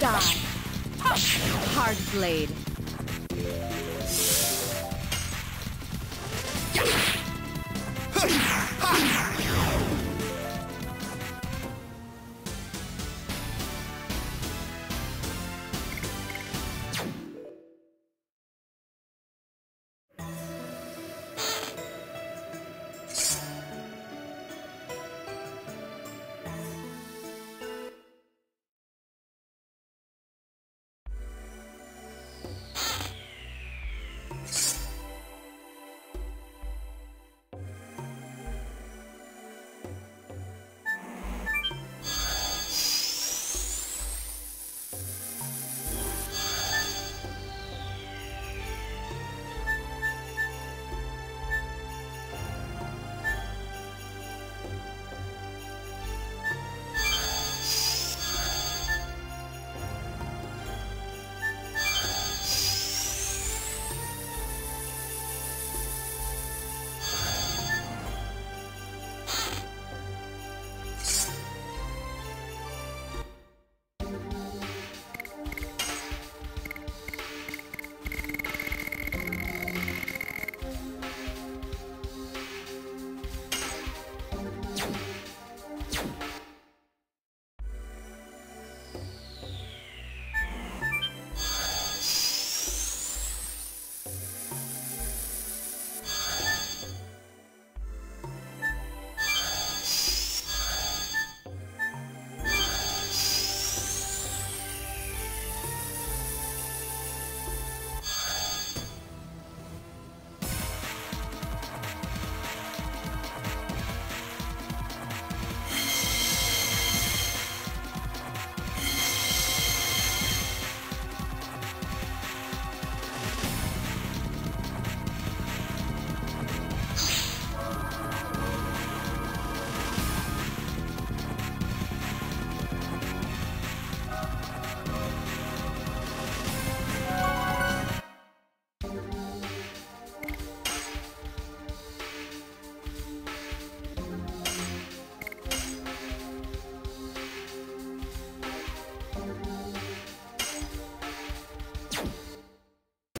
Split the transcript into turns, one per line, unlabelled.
Die. Hard blade.